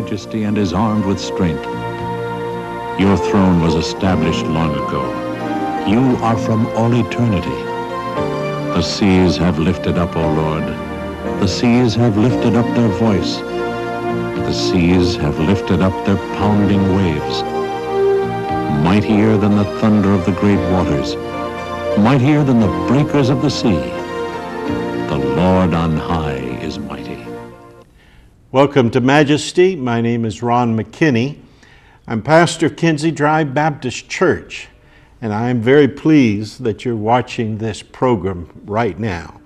majesty and is armed with strength. Your throne was established long ago. You are from all eternity. The seas have lifted up, O Lord. The seas have lifted up their voice. The seas have lifted up their pounding waves. Mightier than the thunder of the great waters, mightier than the breakers of the sea. The Lord on high. Welcome to Majesty. My name is Ron McKinney. I'm pastor of Kinsey Drive Baptist Church, and I am very pleased that you're watching this program right now.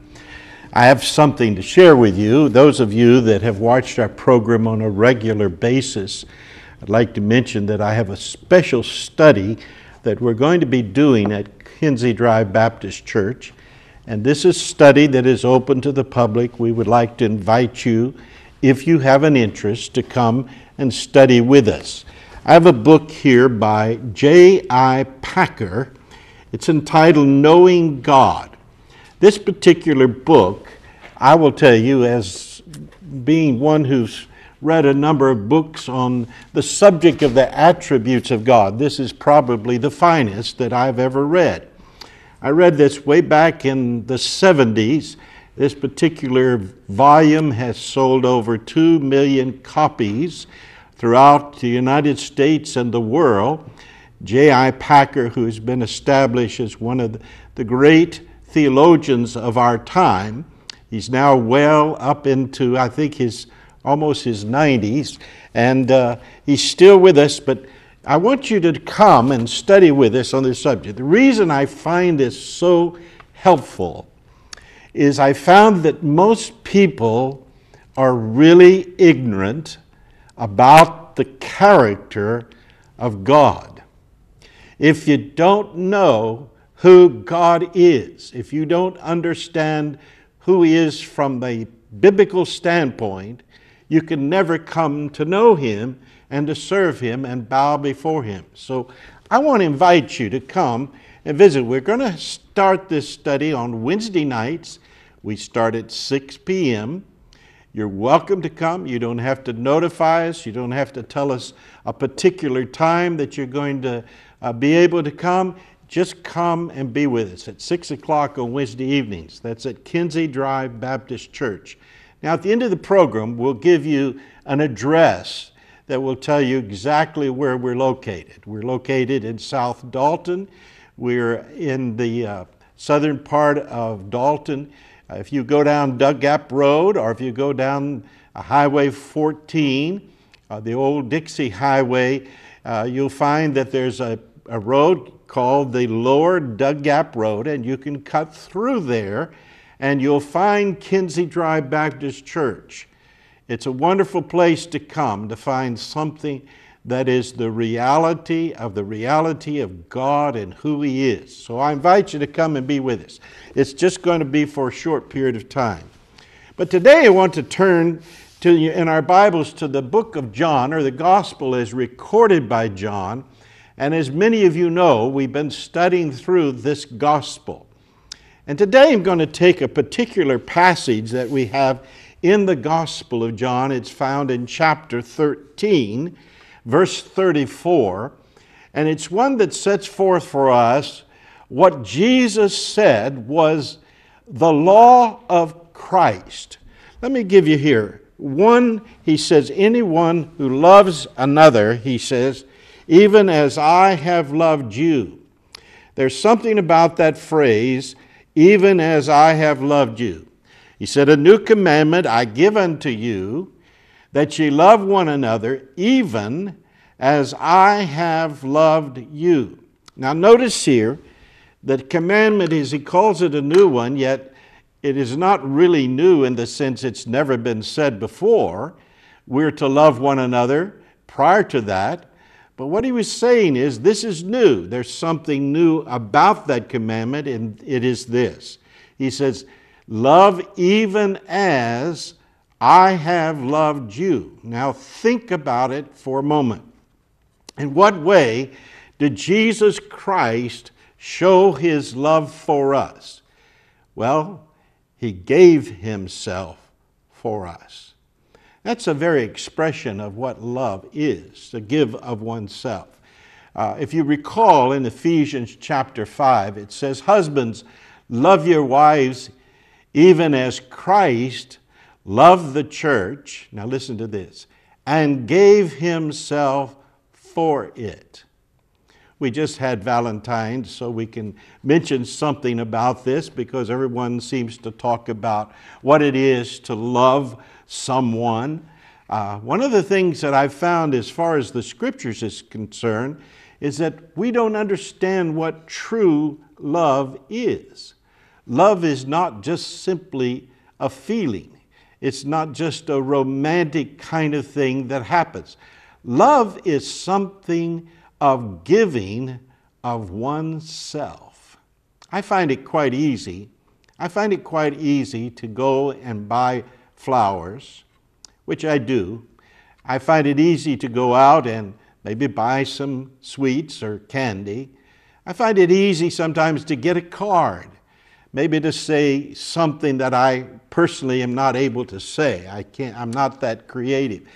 I have something to share with you. Those of you that have watched our program on a regular basis, I'd like to mention that I have a special study that we're going to be doing at Kinsey Drive Baptist Church. And this is a study that is open to the public. We would like to invite you, if you have an interest, to come and study with us. I have a book here by J.I. Packer. It's entitled Knowing God. This particular book, I will tell you, as being one who's read a number of books on the subject of the attributes of God, this is probably the finest that I've ever read. I read this way back in the 70s. This particular volume has sold over 2 million copies throughout the United States and the world. J.I. Packer, who has been established as one of the great theologians of our time, he's now well up into, I think, his almost his 90s, and uh, he's still with us, but I want you to come and study with us on this subject. The reason I find this so helpful is I found that most people are really ignorant about the character of God. If you don't know who God is, if you don't understand who He is from the biblical standpoint, you can never come to know Him and to serve Him and bow before Him. So I want to invite you to come and visit. We're going to start this study on Wednesday nights. We start at 6 p.m. You're welcome to come. You don't have to notify us. You don't have to tell us a particular time that you're going to uh, be able to come. Just come and be with us at 6 o'clock on Wednesday evenings. That's at Kinsey Drive Baptist Church. Now, at the end of the program, we'll give you an address that will tell you exactly where we're located. We're located in South Dalton. We're in the uh, southern part of Dalton. Uh, if you go down Dug Gap Road or if you go down uh, Highway 14, uh, the old Dixie Highway, uh, you'll find that there's a, a road called the Lower Dug Gap Road, and you can cut through there and you'll find Kinsey Drive Baptist Church. It's a wonderful place to come to find something that is the reality of the reality of God and who He is. So I invite you to come and be with us. It's just going to be for a short period of time. But today I want to turn to you in our Bibles to the book of John, or the gospel as recorded by John. And as many of you know, we've been studying through this gospel. And today I'm going to take a particular passage that we have in the Gospel of John. It's found in chapter 13, verse 34. And it's one that sets forth for us what Jesus said was the law of Christ. Let me give you here. One, he says, anyone who loves another, he says, even as I have loved you. There's something about that phrase even as I have loved you. He said, A new commandment I give unto you, that ye love one another, even as I have loved you. Now, notice here that commandment is, he calls it a new one, yet it is not really new in the sense it's never been said before. We're to love one another prior to that. But what he was saying is, this is new. There's something new about that commandment, and it is this. He says, Love even as I have loved you. Now think about it for a moment. In what way did Jesus Christ show his love for us? Well, He gave Himself for us. That's a very expression of what love is, to give of oneself. Uh, if you recall in Ephesians chapter 5, it says, Husbands, love your wives even as Christ loved the church. Now listen to this and gave himself for it. We just had Valentine's, so we can mention something about this because everyone seems to talk about what it is to love someone. Uh, one of the things that I've found as far as the scriptures is concerned is that we don't understand what true love is. Love is not just simply a feeling, it's not just a romantic kind of thing that happens. Love is something of giving of oneself. I find it quite easy. I find it quite easy to go and buy flowers, which I do. I find it easy to go out and maybe buy some sweets or candy. I find it easy sometimes to get a card, maybe to say something that I personally am not able to say. I can't, I'm not that creative.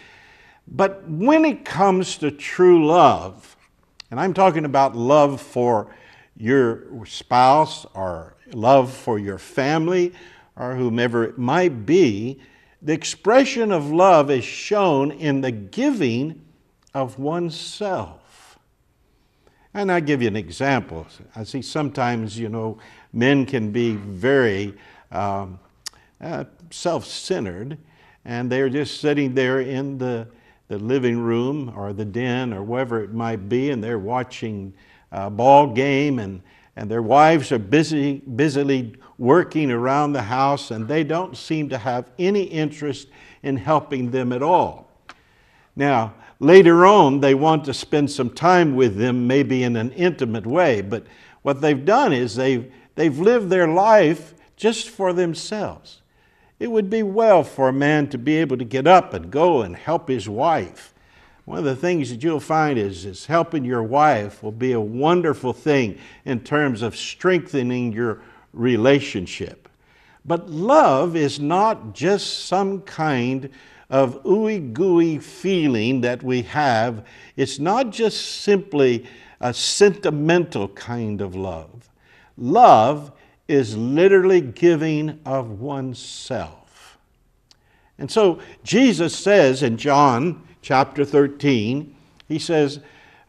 But when it comes to true love, and I'm talking about love for your spouse or love for your family or whomever it might be, the expression of love is shown in the giving of oneself. And I give you an example. I see sometimes, you know, men can be very um, uh, self centered, and they're just sitting there in the, the living room or the den or wherever it might be, and they're watching a ball game, and, and their wives are busy, busily working around the house, and they don't seem to have any interest in helping them at all. Now, Later on, they want to spend some time with them, maybe in an intimate way, but what they've done is they've, they've lived their life just for themselves. It would be well for a man to be able to get up and go and help his wife. One of the things that you'll find is, is helping your wife will be a wonderful thing in terms of strengthening your relationship. But love is not just some kind of ooey gooey feeling that we have. It's not just simply a sentimental kind of love. Love is literally giving of oneself. And so Jesus says in John chapter 13, he says,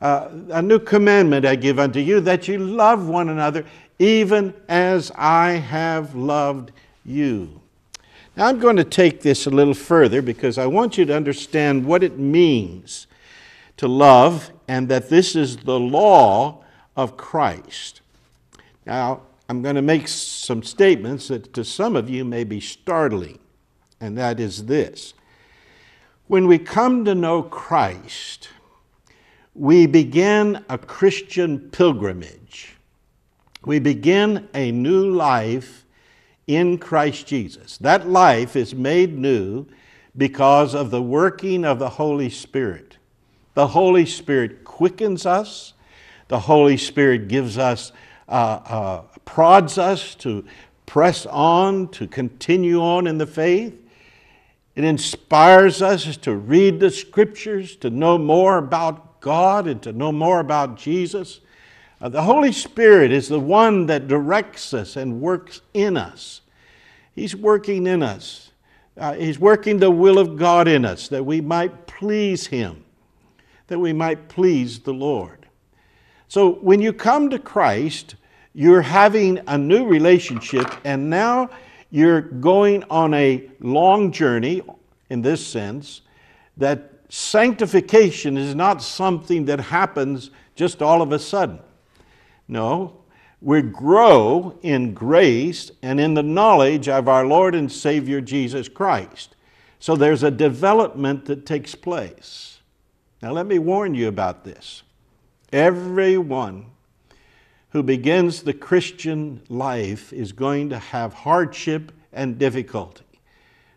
uh, A new commandment I give unto you, that you love one another, even as I have loved you. Now, I'm going to take this a little further because I want you to understand what it means to love and that this is the law of Christ. Now, I'm going to make some statements that to some of you may be startling, and that is this. When we come to know Christ, we begin a Christian pilgrimage. We begin a new life in Christ Jesus. That life is made new because of the working of the Holy Spirit. The Holy Spirit quickens us, the Holy Spirit gives us, uh, prods us to press on, to continue on in the faith. It inspires us to read the scriptures, to know more about God and to know more about Jesus. Uh, the Holy Spirit is the one that directs us and works in us. He's working in us. Uh, he's working the will of God in us that we might please Him, that we might please the Lord. So when you come to Christ, you're having a new relationship, and now you're going on a long journey in this sense that sanctification is not something that happens just all of a sudden. No, we grow in grace and in the knowledge of our Lord and Savior Jesus Christ. So there's a development that takes place. Now, let me warn you about this. Everyone who begins the Christian life is going to have hardship and difficulty.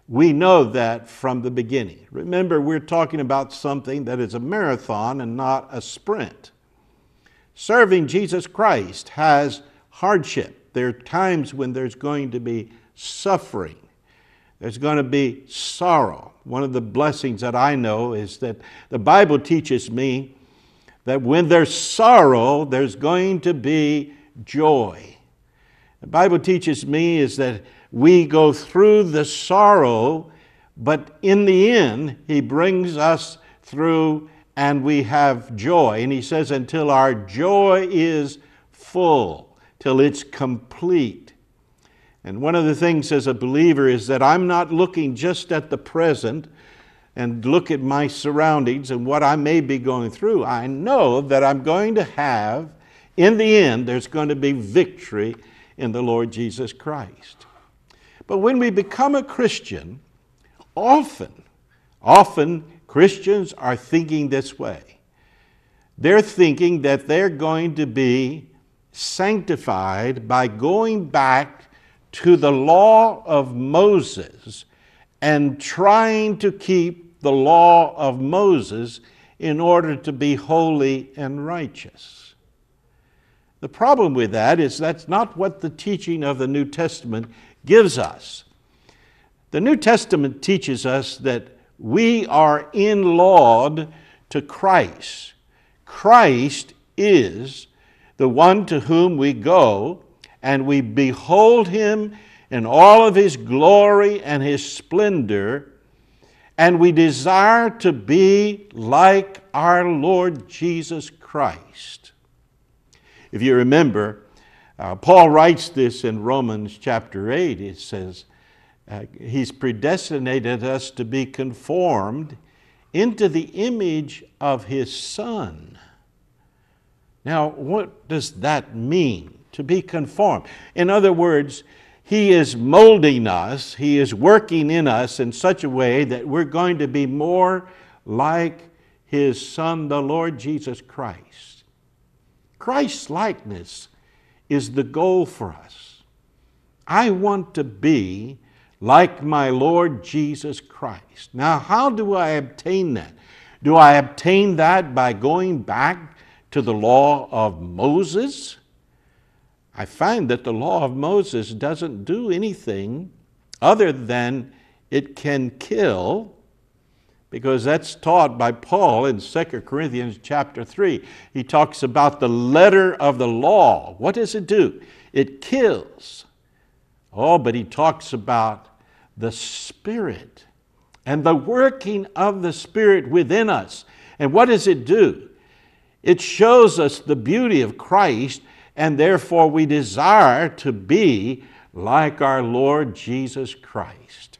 We know that from the beginning. Remember, we're talking about something that is a marathon and not a sprint. Serving Jesus Christ has hardship. there are times when there's going to be suffering. There's going to be sorrow. One of the blessings that I know is that the Bible teaches me that when there's sorrow, there's going to be joy. The Bible teaches me is that we go through the sorrow, but in the end, He brings us through and we have joy. And He says, until our joy is full, till it's complete. And one of the things as a believer is that I'm not looking just at the present and look at my surroundings and what I may be going through. I know that I'm going to have, in the end, there's going to be victory in the Lord Jesus Christ. But when we become a Christian, often, often Christians are thinking this way. They're thinking that they're going to be sanctified by going back to the law of Moses and trying to keep the law of Moses in order to be holy and righteous. The problem with that is that's not what the teaching of the New Testament gives us. The New Testament teaches us that we are in-lawed to Christ. Christ is the one to whom we go and we behold him in all of his glory and his splendor, and we desire to be like our Lord Jesus Christ. If you remember, uh, Paul writes this in Romans chapter 8. It says, uh, He's predestinated us to be conformed into the image of His Son. Now, what does that mean? To be conformed. In other words, He is molding us, He is working in us in such a way that we're going to be more like His Son, the Lord Jesus Christ. Christ's likeness is the goal for us. I want to be like my Lord Jesus Christ. Now, how do I obtain that? Do I obtain that by going back to the law of Moses? I find that the law of Moses doesn't do anything other than it can kill because that's taught by Paul in 2 Corinthians chapter 3. He talks about the letter of the law. What does it do? It kills. Oh, but he talks about the Spirit and the working of the Spirit within us. And what does it do? It shows us the beauty of Christ, and therefore we desire to be like our Lord Jesus Christ.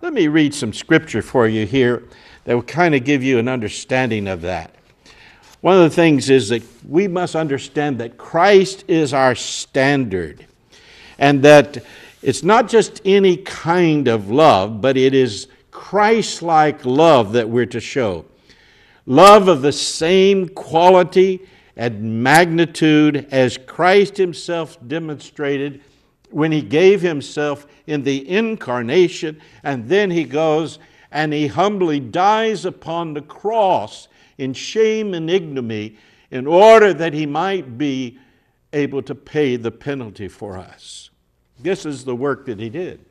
Let me read some scripture for you here that will kind of give you an understanding of that. One of the things is that we must understand that Christ is our standard and that it's not just any kind of love, but it is Christ like love that we're to show. Love of the same quality and magnitude as Christ Himself demonstrated when he gave himself in the incarnation, and then he goes and he humbly dies upon the cross in shame and ignominy in order that he might be able to pay the penalty for us. This is the work that he did.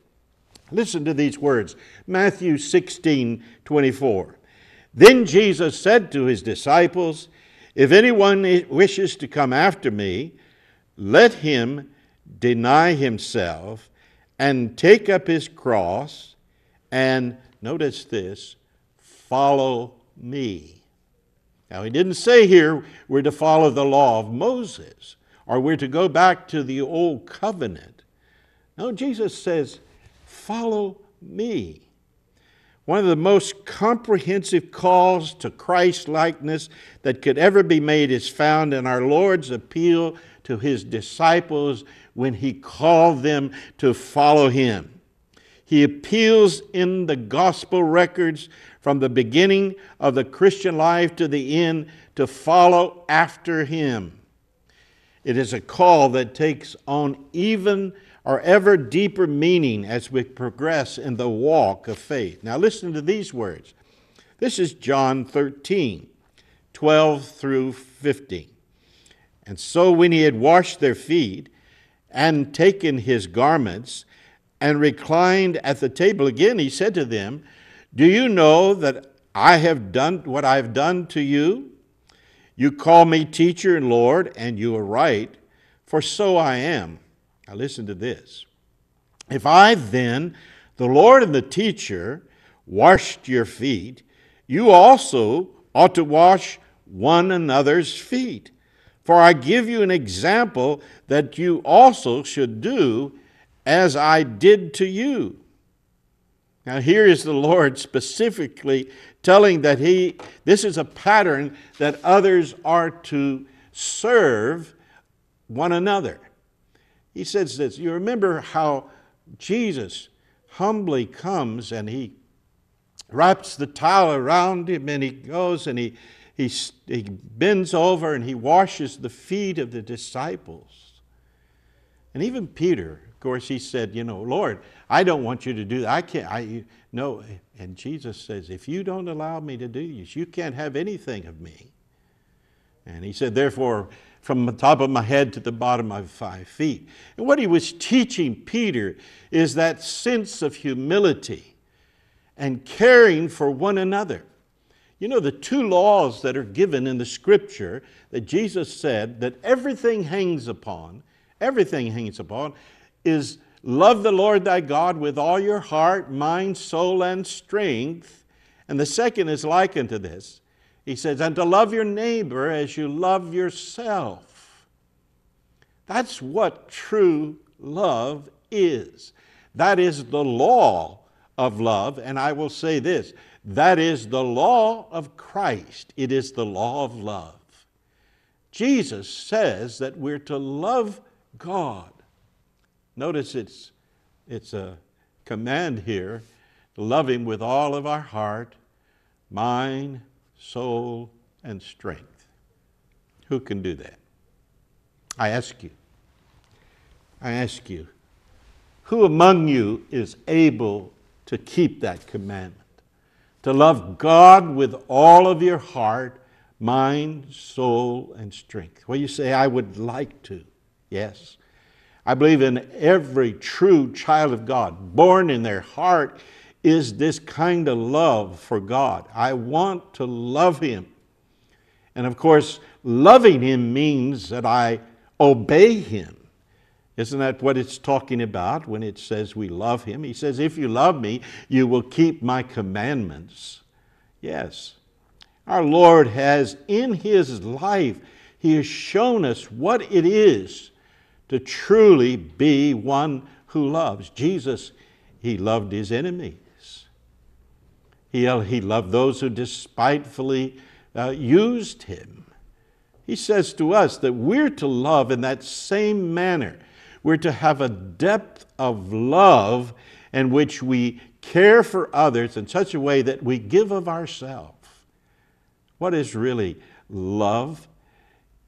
Listen to these words Matthew 16 24. Then Jesus said to his disciples, If anyone wishes to come after me, let him deny himself and take up his cross and, notice this, follow me. Now, he didn't say here we're to follow the law of Moses or we're to go back to the old covenant. No, Jesus says, follow me. One of the most comprehensive calls to Christ likeness that could ever be made is found in our Lord's appeal to his disciples when he called them to follow him. He appeals in the gospel records from the beginning of the Christian life to the end to follow after him. It is a call that takes on even or ever deeper meaning as we progress in the walk of faith. Now, listen to these words. This is John 13, 12 through 15. And so, when he had washed their feet and taken his garments and reclined at the table again, he said to them, Do you know that I have done what I have done to you? You call me teacher and Lord, and you are right, for so I am. Now listen to this. If I then, the Lord and the teacher, washed your feet, you also ought to wash one another's feet. For I give you an example that you also should do as I did to you. Now, here is the Lord specifically telling that He, this is a pattern that others are to serve one another. He says this. You remember how Jesus humbly comes and He wraps the towel around Him and He goes and He he, he bends over and he washes the feet of the disciples. And even Peter, of course, he said, You know, Lord, I don't want you to do that. I can't. I, no. And Jesus says, If you don't allow me to do this, you can't have anything of me. And he said, Therefore, from the top of my head to the bottom of five feet. And what he was teaching Peter is that sense of humility and caring for one another. You know, the two laws that are given in the scripture that Jesus said that everything hangs upon, everything hangs upon, is love the Lord thy God with all your heart, mind, soul, and strength. And the second is likened to this. He says, and to love your neighbor as you love yourself. That's what true love is. That is the law of love. And I will say this that is the law of Christ, it is the law of love. Jesus says that we're to love God. Notice it's, it's a command here love Him with all of our heart, mind, soul, and strength. Who can do that? I ask you. I ask you, who among you is able to keep that commandment? to love God with all of your heart, mind, soul, and strength. Well, you say, I would like to. Yes. I believe in every true child of God, born in their heart, is this kind of love for God. I want to love Him. And of course, loving Him means that I obey Him. Isn't that what it's talking about when it says we love Him? He says, If you love me, you will keep my commandments. Yes. Our Lord has, in His life, He has shown us what it is to truly be one who loves. Jesus, He loved His enemies. He, he loved those who despitefully uh, used Him. He says to us that we're to love in that same manner we're to have a depth of love in which we care for others in such a way that we give of ourselves. What is really love?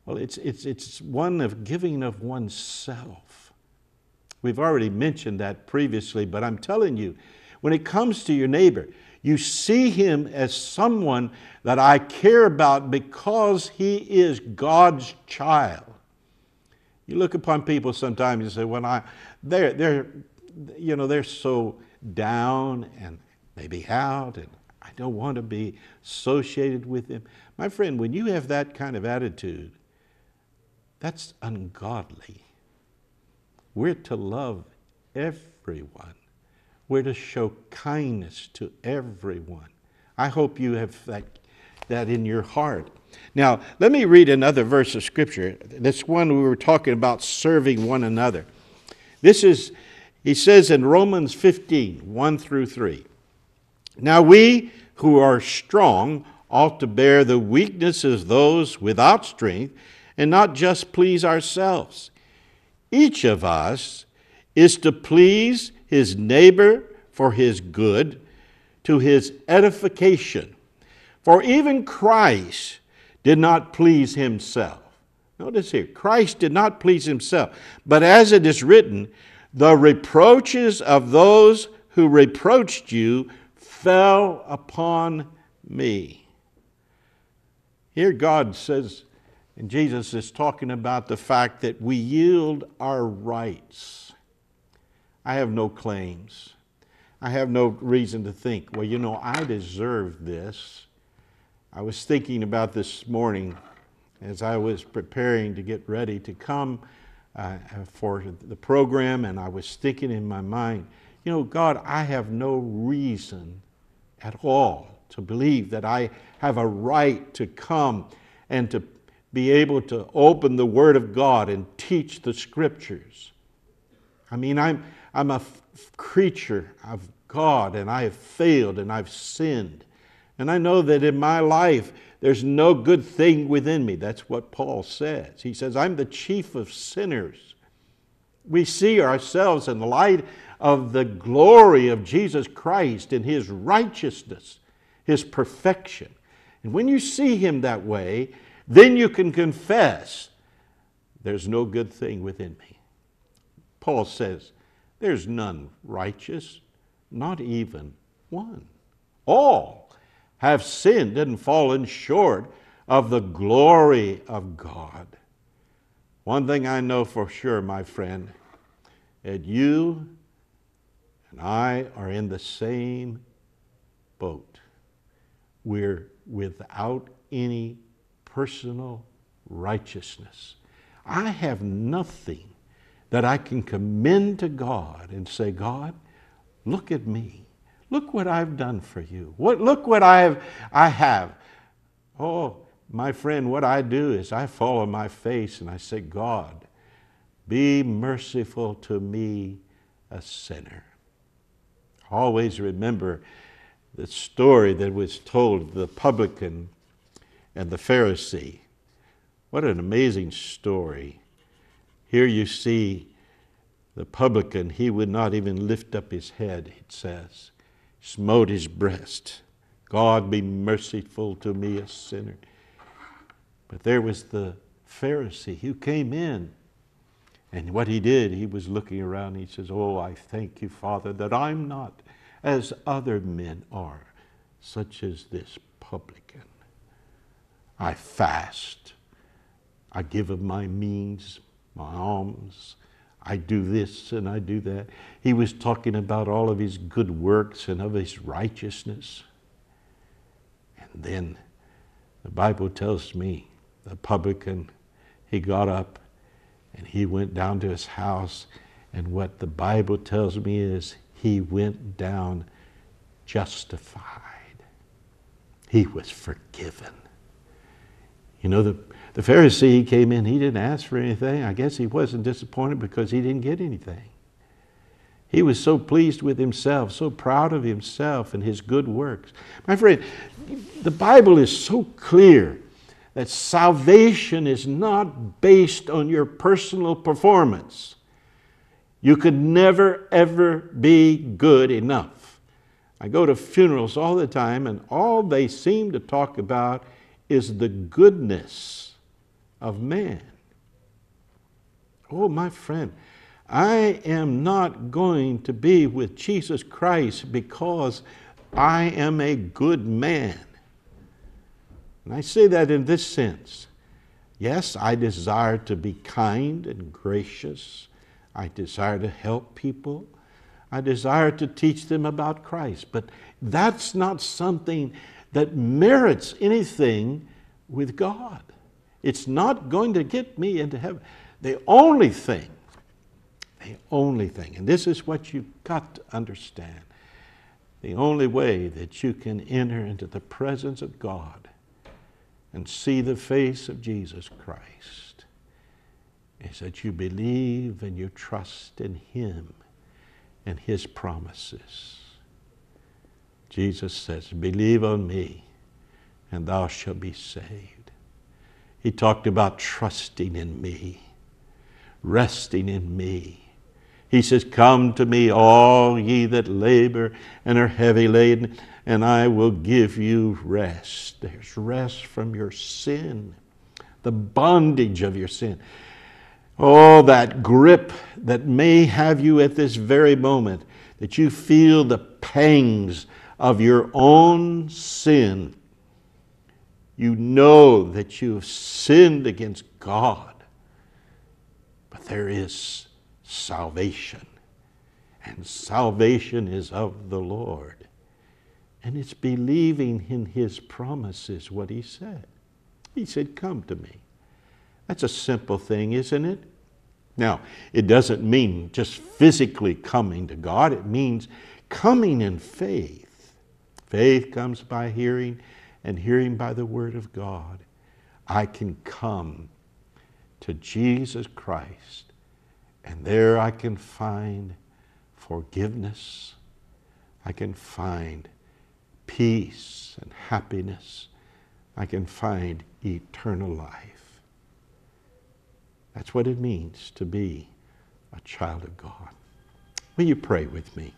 Well, it's, it's, it's one of giving of oneself. We've already mentioned that previously, but I'm telling you, when it comes to your neighbor, you see him as someone that I care about because he is God's child. You look upon people sometimes and say, well, I, they're, they're, you know, they're so down and maybe out and I don't want to be associated with them. My friend, when you have that kind of attitude, that's ungodly. We're to love everyone. We're to show kindness to everyone. I hope you have that, that in your heart. Now, let me read another verse of Scripture. This one we were talking about serving one another. This is, he says in Romans 15, 1 through 3. Now we who are strong ought to bear the weaknesses of those without strength and not just please ourselves. Each of us is to please his neighbor for his good, to his edification. For even Christ did not please himself. Notice here, Christ did not please himself, but as it is written, the reproaches of those who reproached you fell upon me. Here God says, And Jesus is talking about the fact that we yield our rights. I have no claims. I have no reason to think, well, you know, I deserve this. I was thinking about this morning as I was preparing to get ready to come uh, for the program, and I was thinking in my mind, you know, God, I have no reason at all to believe that I have a right to come and to be able to open the Word of God and teach the Scriptures. I mean, I'm, I'm a creature of God and I have failed and I've sinned. And I know that in my life there's no good thing within me. That's what Paul says. He says, I'm the chief of sinners. We see ourselves in the light of the glory of Jesus Christ and his righteousness, his perfection. And when you see him that way, then you can confess, there's no good thing within me. Paul says, there's none righteous, not even one. All have sinned and fallen short of the glory of God. One thing I know for sure, my friend, that you and I are in the same boat. We're without any personal righteousness. I have nothing that I can commend to God and say, God, look at me. Look what I've done for you. What, look what I have, I have. Oh, my friend, what I do is I fall on my face and I say, God, be merciful to me, a sinner. Always remember the story that was told the publican and the Pharisee. What an amazing story. Here you see the publican, he would not even lift up his head, it says, smote his breast. God be merciful to me, a sinner. But there was the Pharisee who came in. And what he did, he was looking around. He says, Oh, I thank you, Father, that I'm not as other men are, such as this publican. I fast. I give of my means, my alms. I do this and I do that. He was talking about all of his good works and of his righteousness. And then the Bible tells me the publican, he got up and he went down to his house. And what the Bible tells me is he went down justified. He was forgiven. You know, the, the Pharisee came in, he didn't ask for anything. I guess he wasn't disappointed because he didn't get anything. He was so pleased with himself, so proud of himself and his good works. My friend, the Bible is so clear that salvation is not based on your personal performance. You could never, ever be good enough. I go to funerals all the time, and all they seem to talk about is the goodness of man. Oh, my friend, I am not going to be with Jesus Christ because I am a good man. And I say that in this sense. Yes, I desire to be kind and gracious. I desire to help people. I desire to teach them about Christ. But that's not something that merits anything with God. It's not going to get me into heaven. The only thing, the only thing, and this is what you've got to understand the only way that you can enter into the presence of God and see the face of Jesus Christ is that you believe and you trust in Him and His promises. Jesus says, Believe on me, and thou shalt be saved. He talked about trusting in me, resting in me. He says, Come to me, all ye that labor and are heavy laden, and I will give you rest. There's rest from your sin, the bondage of your sin. Oh, that grip that may have you at this very moment, that you feel the pangs of your own sin. You know that you have sinned against God. But there is salvation. And salvation is of the Lord. And it's believing in his promises, what he said. He said, Come to me. That's a simple thing, isn't it? Now, it doesn't mean just physically coming to God, it means coming in faith. Faith comes by hearing, and hearing by the Word of God. I can come to Jesus Christ, and there I can find forgiveness. I can find peace and happiness. I can find eternal life. That's what it means to be a child of God. Will you pray with me?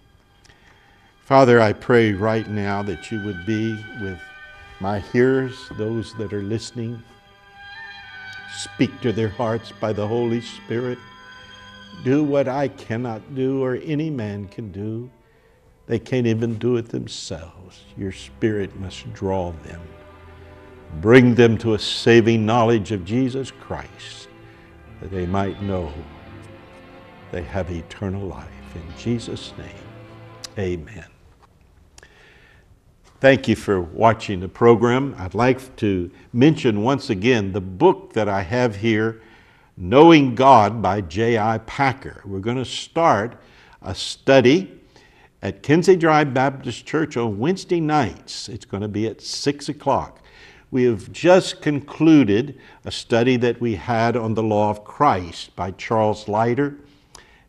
Father, I pray right now that you would be with my hearers, those that are listening. Speak to their hearts by the Holy Spirit. Do what I cannot do or any man can do. They can't even do it themselves. Your Spirit must draw them. Bring them to a saving knowledge of Jesus Christ that they might know they have eternal life. In Jesus' name, amen. Thank you for watching the program. I'd like to mention once again the book that I have here, Knowing God by J.I. Packer. We're going to start a study at Kinsey Drive Baptist Church on Wednesday nights. It's going to be at 6 o'clock. We have just concluded a study that we had on the law of Christ by Charles Leiter.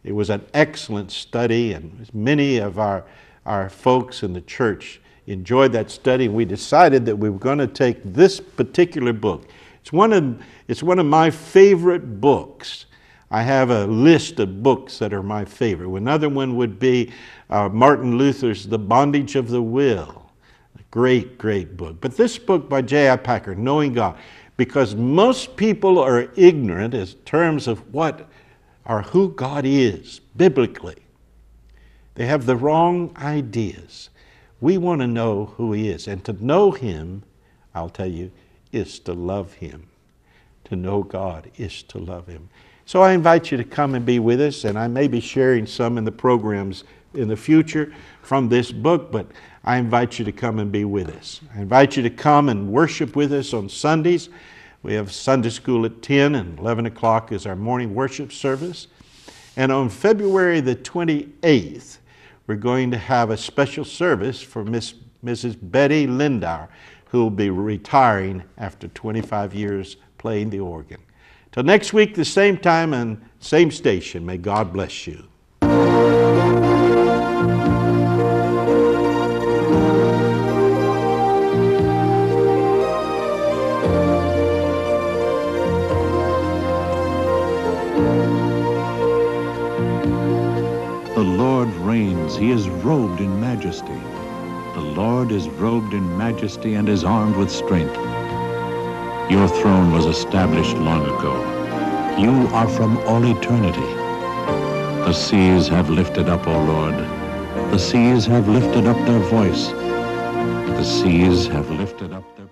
It was an excellent study, and many of our, our folks in the church enjoyed that study. and We decided that we were going to take this particular book. It's one of, it's one of my favorite books. I have a list of books that are my favorite. Another one would be uh, Martin Luther's The Bondage of the Will. A great, great book. But this book by J.I. Packer, Knowing God, because most people are ignorant in terms of what or who God is biblically. They have the wrong ideas. We want to know who He is. And to know Him, I'll tell you, is to love Him. To know God is to love Him. So I invite you to come and be with us, and I may be sharing some in the programs in the future from this book, but I invite you to come and be with us. I invite you to come and worship with us on Sundays. We have Sunday school at 10 and 11 o'clock is our morning worship service. And on February the 28th, we're going to have a special service for Miss, Mrs. Betty Lindauer, who will be retiring after 25 years playing the organ. Till next week, the same time and same station, may God bless you. He is robed in majesty. The Lord is robed in majesty and is armed with strength. Your throne was established long ago. You are from all eternity. The seas have lifted up, O Lord. The seas have lifted up their voice. The seas have lifted up their